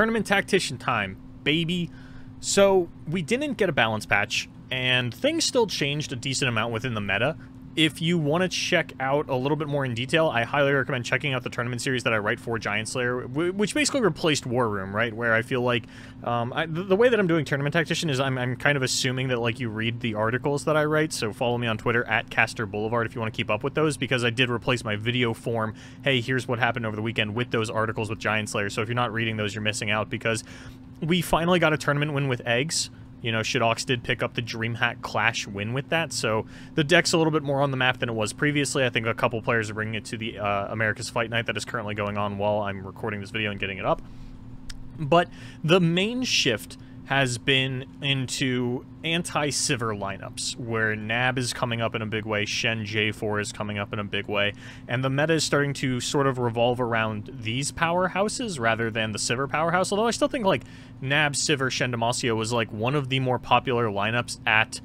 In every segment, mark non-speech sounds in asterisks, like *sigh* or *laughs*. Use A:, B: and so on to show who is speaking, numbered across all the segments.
A: tournament tactician time, baby. So we didn't get a balance patch, and things still changed a decent amount within the meta if you want to check out a little bit more in detail, I highly recommend checking out the tournament series that I write for Giant Slayer, which basically replaced War Room, right? Where I feel like um, I, the way that I'm doing Tournament Tactician is I'm, I'm kind of assuming that like you read the articles that I write. So follow me on Twitter at Caster Boulevard if you want to keep up with those, because I did replace my video form. Hey, here's what happened over the weekend with those articles with Giant Slayer. So if you're not reading those, you're missing out because we finally got a tournament win with eggs. You know, Shaddox did pick up the DreamHack Clash win with that, so the deck's a little bit more on the map than it was previously. I think a couple players are bringing it to the uh, America's Fight Night that is currently going on while I'm recording this video and getting it up. But the main shift has been into anti-Sivir lineups, where Nab is coming up in a big way, Shen J4 is coming up in a big way, and the meta is starting to sort of revolve around these powerhouses rather than the Sivir powerhouse, although I still think, like, Nab, Sivir, Shen Demacia was, like, one of the more popular lineups at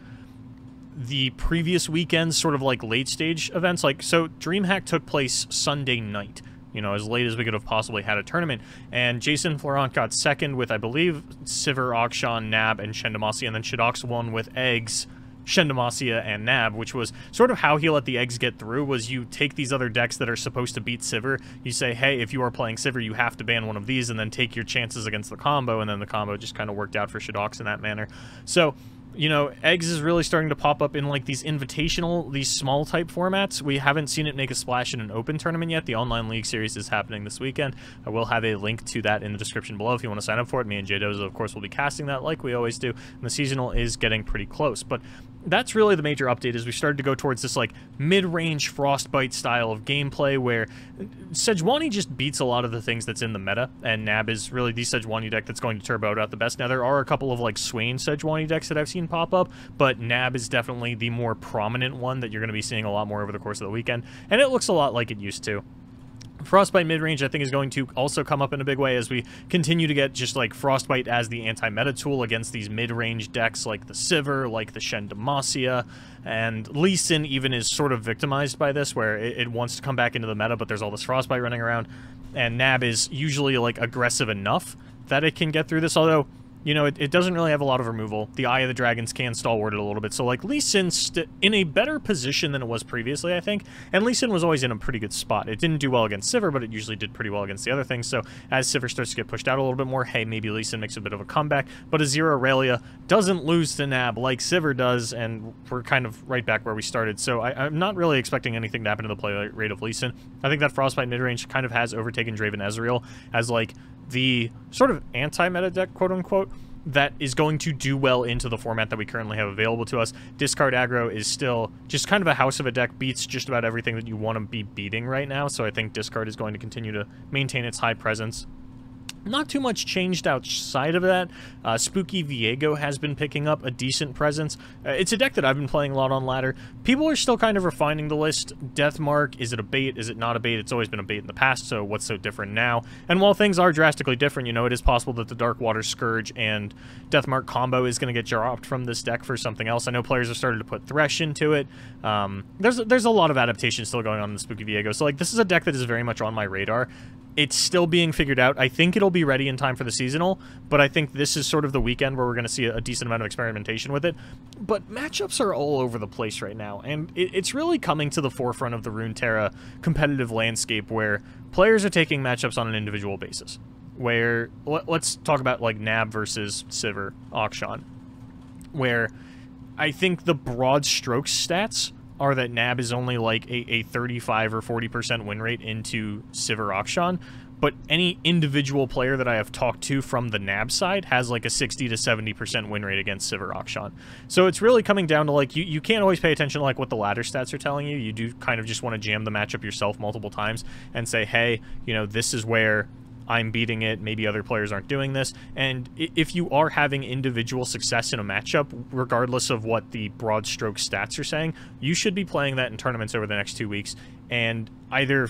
A: the previous weekend's sort of, like, late-stage events. Like, so DreamHack took place Sunday night, you know, as late as we could have possibly had a tournament. And Jason Florent got second with, I believe, Sivir, Akshan, Nab, and Shen Demacia, and then Shadox won with Eggs, Shen Demacia, and Nab, which was sort of how he let the eggs get through, was you take these other decks that are supposed to beat Sivir, you say, hey, if you are playing Sivir, you have to ban one of these, and then take your chances against the combo, and then the combo just kind of worked out for Shadox in that manner. So, you know, eggs is really starting to pop up in like these invitational, these small type formats. We haven't seen it make a splash in an open tournament yet. The online league series is happening this weekend. I will have a link to that in the description below if you want to sign up for it. Me and J-Doza, of course, will be casting that like we always do. And the seasonal is getting pretty close. But that's really the major update is we started to go towards this like mid-range frostbite style of gameplay where Sejuani just beats a lot of the things that's in the meta and Nab is really the Sejuani deck that's going to turbo out the best. Now there are a couple of like Swain Sejuani decks that I've seen pop up, but Nab is definitely the more prominent one that you're going to be seeing a lot more over the course of the weekend and it looks a lot like it used to. Frostbite midrange, I think, is going to also come up in a big way as we continue to get just like Frostbite as the anti-meta tool against these mid-range decks like the Sivir, like the Shen Demacia, and Lee Sin even is sort of victimized by this, where it, it wants to come back into the meta, but there's all this Frostbite running around, and Nab is usually like aggressive enough that it can get through this, although you know, it, it, doesn't really have a lot of removal. The Eye of the Dragons can stalwart it a little bit. So, like, Lee in a better position than it was previously, I think. And Lee Sin was always in a pretty good spot. It didn't do well against Sivir, but it usually did pretty well against the other things. So, as Sivir starts to get pushed out a little bit more, hey, maybe Lee Sin makes a bit of a comeback. But Azir Aurelia doesn't lose to Nab like Sivir does, and we're kind of right back where we started. So, I, am not really expecting anything to happen to the play rate of Lee Sin. I think that Frostbite midrange kind of has overtaken Draven Ezreal as, like, the sort of anti-meta deck, quote-unquote, that is going to do well into the format that we currently have available to us. Discard aggro is still just kind of a house of a deck, beats just about everything that you want to be beating right now, so I think discard is going to continue to maintain its high presence not too much changed outside of that. Uh, Spooky Viego has been picking up a decent presence. Uh, it's a deck that I've been playing a lot on ladder. People are still kind of refining the list. Deathmark, is it a bait? Is it not a bait? It's always been a bait in the past, so what's so different now? And while things are drastically different, you know, it is possible that the Dark Water Scourge and Deathmark combo is going to get dropped from this deck for something else. I know players have started to put Thresh into it. Um, there's, there's a lot of adaptation still going on in the Spooky Viego, so like this is a deck that is very much on my radar. It's still being figured out. I think it'll be ready in time for the seasonal, but I think this is sort of the weekend where we're going to see a, decent amount of experimentation with it. But matchups are all over the place right now, and it's really coming to the forefront of the Runeterra competitive landscape where players are taking matchups on an individual basis. Where, let, us talk about like Nab versus Sivir, Akshan, where I think the broad strokes stats are that Nab is only like a, a 35 or 40% win rate into Sivir Akshan, but any individual player that I have talked to from the NAB side has like a 60 to 70% win rate against Sivir Akshan. So it's really coming down to like, you, you can't always pay attention to like what the ladder stats are telling you. You do kind of just want to jam the matchup yourself multiple times and say, hey, you know, this is where I'm beating it, maybe other players aren't doing this. And if you are having individual success in a matchup, regardless of what the broad stroke stats are saying, you should be playing that in tournaments over the next two weeks and either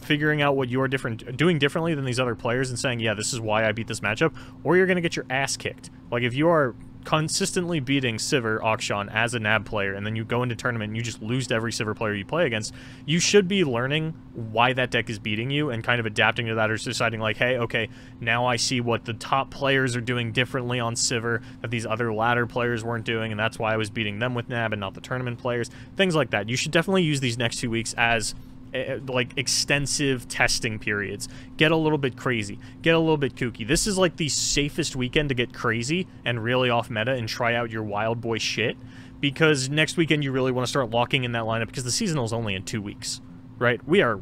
A: figuring out what you're different doing differently than these other players and saying, yeah, this is why I beat this matchup, or you're going to get your ass kicked. Like if you are consistently beating Sivir Akshan as a NAB player, and then you go into tournament and you just lose to every Sivir player you play against, you should be learning why that deck is beating you and kind of adapting to that or deciding like, hey, okay, now I see what the top players are doing differently on Sivir that these other ladder players weren't doing, and that's why I was beating them with NAB and not the tournament players. Things like that. You should definitely use these next two weeks as Eh, eh, like extensive testing periods. Get a little bit crazy. Get a little bit kooky. This is like the safest weekend to get crazy and really off meta and try out your wild boy shit because next weekend you really want to start locking in that lineup because the seasonal is only in two weeks, right? We are,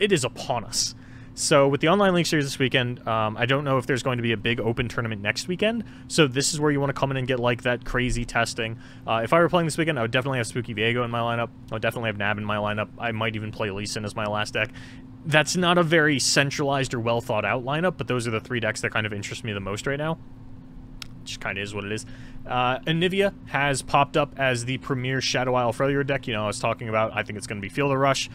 A: it is upon us. So with the online league series this weekend, um, I don't know if there's going to be a big open tournament next weekend. So this is where you want to come in and get like that crazy testing. Uh, if I were playing this weekend, I would definitely have Spooky Viego in my lineup. I would definitely have Nab in my lineup. I might even play Lee Sin as my last deck. That's not a very centralized or well thought out lineup, but those are the three decks that kind of interest me the most right now. Which kind of is what it is. Uh, Anivia has popped up as the premier Shadow Isle Freljord deck. You know, I was talking about, I think it's going to be Feel the Rush.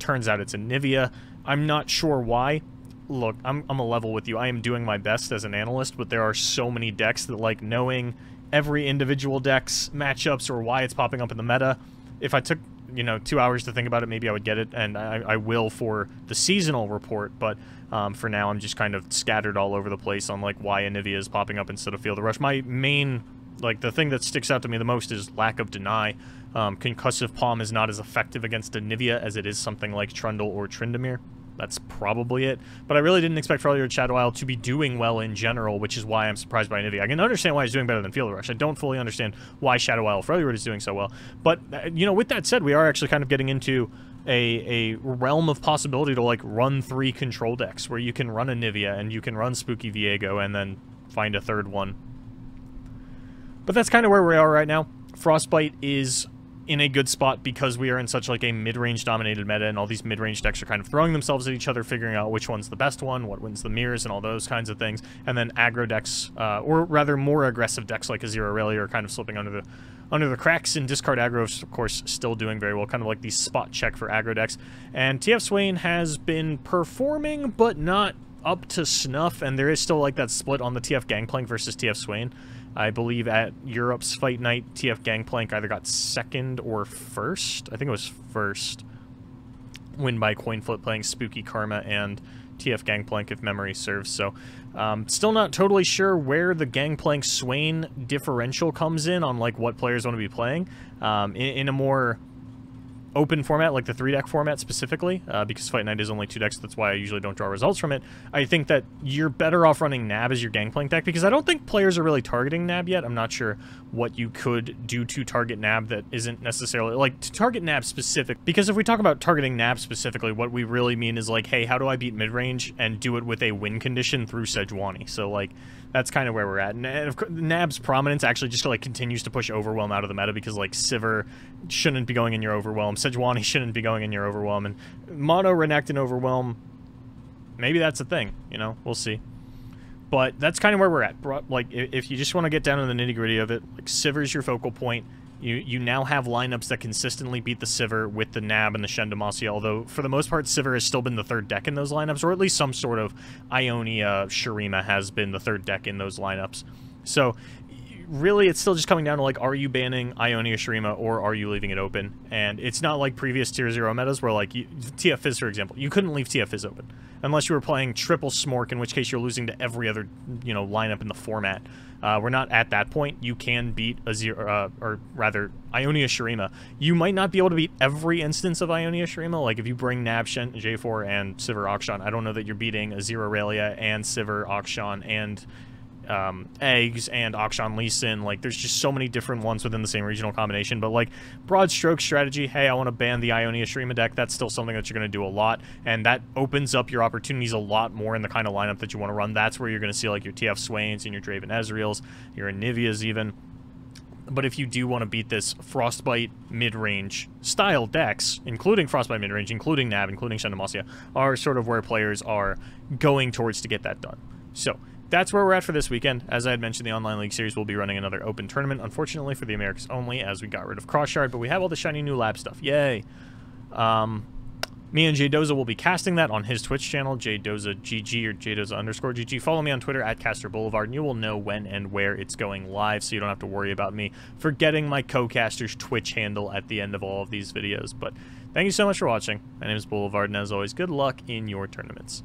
A: Turns out it's Anivia. I'm not sure why. Look, I'm, I'm a level with you. I am doing my best as an analyst, but there are so many decks that, like, knowing every individual deck's matchups or why it's popping up in the meta, if I took, you know, two hours to think about it, maybe I would get it, and I, I will for the seasonal report, but um, for now I'm just kind of scattered all over the place on, like, why Anivia is popping up instead of Feel the Rush. My main, like, the thing that sticks out to me the most is lack of deny. Um, concussive Palm is not as effective against Anivia as it is something like Trundle or Tryndamere. That's probably it. But I really didn't expect Freljord Shadow Isle to be doing well in general, which is why I'm surprised by Anivia. I can understand why he's doing better than Field Rush. I don't fully understand why Shadow Isle Freljord is doing so well. But, uh, you know, with that said, we are actually kind of getting into a, a realm of possibility to, like, run three control decks, where you can run Anivia, and you can run Spooky Viego, and then find a third one. But that's kind of where we are right now. Frostbite is in a good spot because we are in such like a mid-range dominated meta and all these mid-range decks are kind of throwing themselves at each other figuring out which one's the best one what wins the mirrors and all those kinds of things. And then aggro decks uh, or rather more aggressive decks like Azir Aurelia are kind of slipping under the under the cracks. And discard aggro of course still doing very well kind of like the spot check for aggro decks. And TF Swain has been performing but not up to snuff. And there is still like that split on the TF Gangplank versus TF Swain I believe at Europe's Fight Night, TF Gangplank either got second or first. I think it was first. Win by coin flip playing Spooky Karma and TF Gangplank, if memory serves. So, um, still not totally sure where the Gangplank Swain differential comes in on like what players want to be playing. Um, in, in a more open format, like the three deck format specifically, uh, because Fight Night is only two decks, that's why I usually don't draw results from it. I think that you're better off running Nab as your Gangplank deck, because I don't think players are really targeting Nab yet. I'm not sure what you could do to target Nab that isn't necessarily, like, to target Nab specific, because if we talk about targeting Nab specifically, what we really mean is like, hey, how do I beat mid-range and do it with a win condition through Sejuani? So, like, that's kind of where we're at. And, course, Nab's prominence actually just like continues to push Overwhelm out of the meta because like Sivir shouldn't be going in your Overwhelm, Sejuani *laughs* shouldn't be going in your Overwhelm, and Mono Renekton and Overwhelm, maybe that's a thing, you know, we'll see. But that's kind of where we're at. Like, if you just want to get down to the nitty gritty of it, like Sivir's your focal point. You you now have lineups that consistently beat the Sivir with the Nab and the Shen Demacia, although for the most part, Sivir has still been the third deck in those lineups, or at least some sort of Ionia Shurima has been the third deck in those lineups. So really it's still just coming down to like are you banning Ionia Shurima or are you leaving it open? And it's not like previous tier 0 metas where like you, TF Fizz for example you couldn't leave TF Fizz open unless you were playing triple Smork in which case you're losing to every other you know lineup in the format. Uh, we're not at that point. You can beat Azir uh, or rather Ionia Shurima you might not be able to beat every instance of Ionia Shurima like if you bring Nab Shen, J4 and Sivir Akshan I don't know that you're beating Azir Aurelia and Sivir Akshan and um, eggs and Akshan Lee Sin. Like, there's just so many different ones within the same regional combination. But, like, broad stroke strategy, hey, I want to ban the Ionia Shurima deck, that's still something that you're going to do a lot. And that opens up your opportunities a lot more in the kind of lineup that you want to run. That's where you're going to see, like, your TF Swains and your Draven Ezreals, your Anivias even. But if you do want to beat this Frostbite mid-range style decks, including Frostbite mid-range, including Nab, including Shen Demacia, are sort of where players are going towards to get that done. So, that's where we're at for this weekend. As I had mentioned, the Online League Series will be running another open tournament, unfortunately for the Americas only, as we got rid of Cross Shard, but we have all the shiny new lab stuff. Yay! Um, Me and JDoza will be casting that on his Twitch channel, JDoza GG or JDoza underscore GG. Follow me on Twitter at Caster Boulevard, and you will know when and where it's going live, so you don't have to worry about me forgetting my co-caster's Twitch handle at the end of all of these videos. But thank you so much for watching. My name is Boulevard, and as always, good luck in your tournaments.